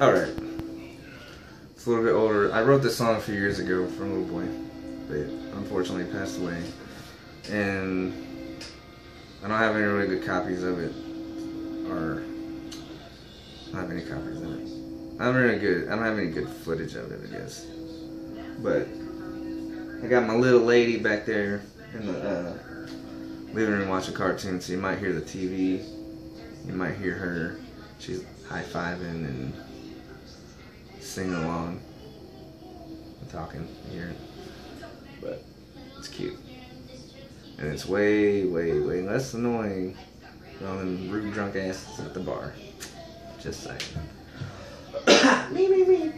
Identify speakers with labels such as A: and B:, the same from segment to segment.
A: Alright. It's a little bit older. I wrote this song a few years ago for a little boy, but unfortunately passed away. And I don't have any really good copies of it. Or I don't have any copies of it. I don't really good I don't have any good footage of it, I guess. But I got my little lady back there in the uh, living room watching cartoons, so you might hear the TV. You might hear her. She's high fiving and singing along I'm talking here. But it's cute. And it's way, way, way less annoying than rude drunk asses at the bar. Just saying. me, me, me.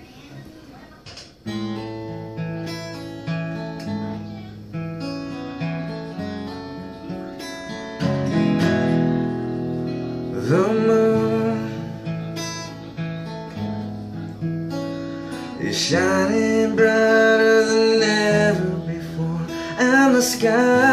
A: Is shining brighter than ever before, and the sky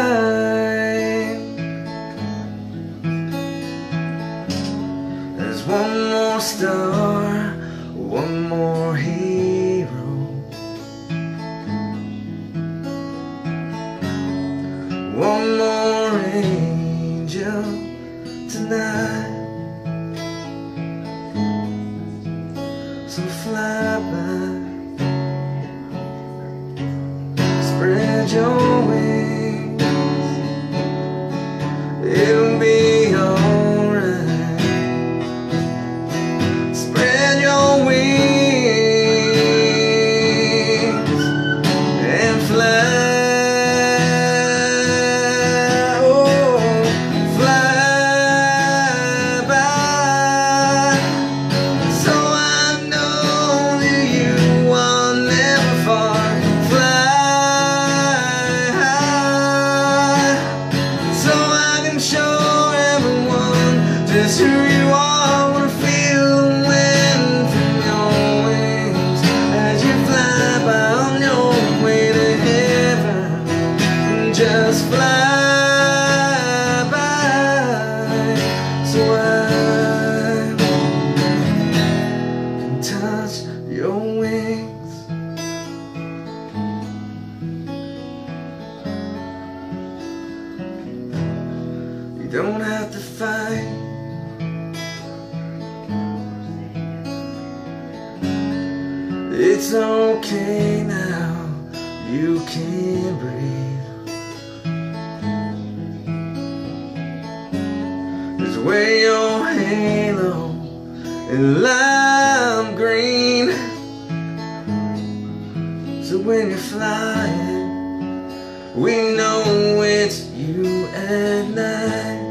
A: So fly by, spread your wings. Show everyone just who you are. Don't have to fight. It's okay now, you can breathe. Just wear your halo in lime green. So when you're flying, we know it's you at night.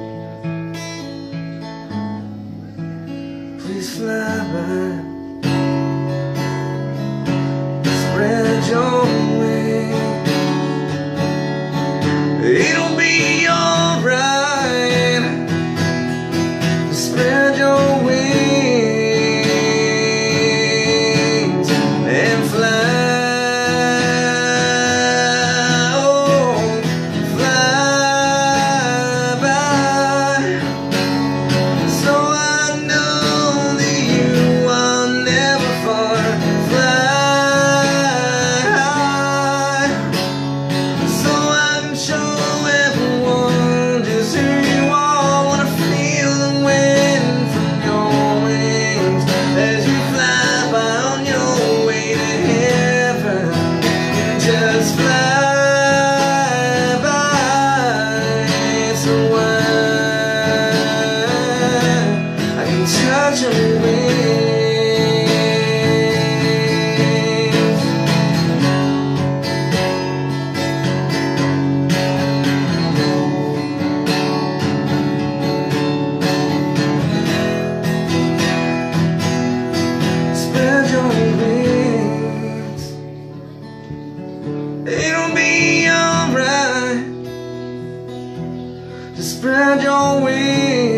A: Spread your wings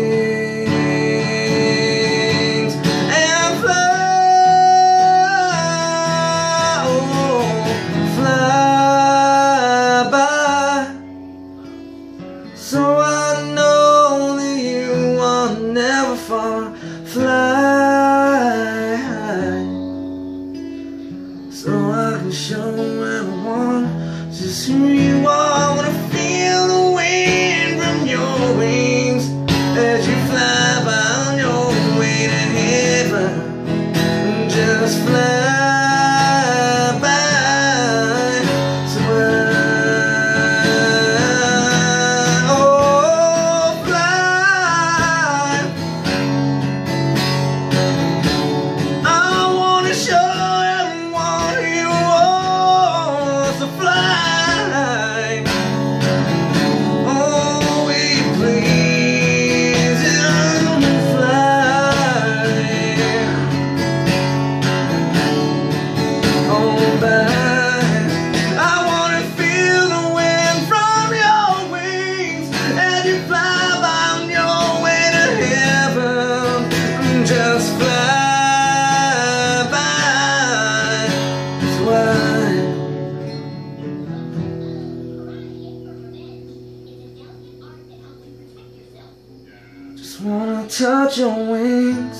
A: touch your wings.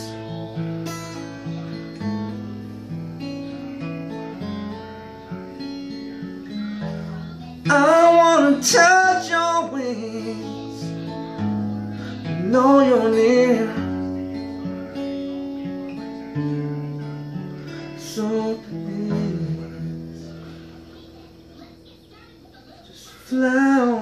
A: I wanna touch your wings. Know you're near. So please, just fly.